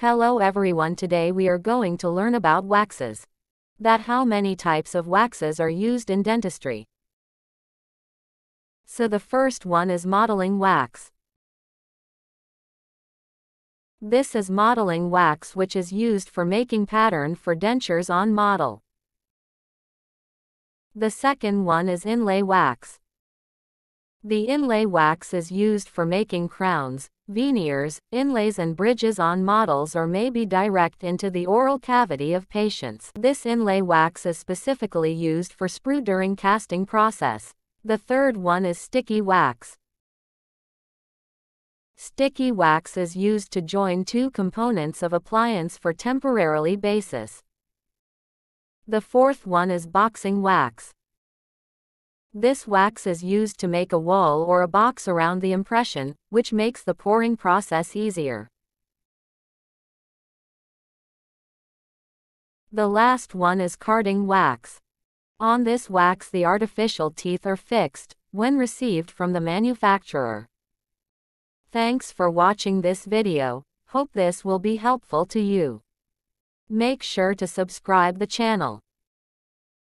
Hello everyone today we are going to learn about waxes. That how many types of waxes are used in dentistry. So the first one is modeling wax. This is modeling wax which is used for making pattern for dentures on model. The second one is inlay wax. The inlay wax is used for making crowns, veneers, inlays and bridges on models or may be direct into the oral cavity of patients. This inlay wax is specifically used for sprue during casting process. The third one is sticky wax. Sticky wax is used to join two components of appliance for temporarily basis. The fourth one is boxing wax. This wax is used to make a wall or a box around the impression, which makes the pouring process easier. The last one is carding wax. On this wax the artificial teeth are fixed, when received from the manufacturer. Thanks for watching this video, hope this will be helpful to you. Make sure to subscribe the channel.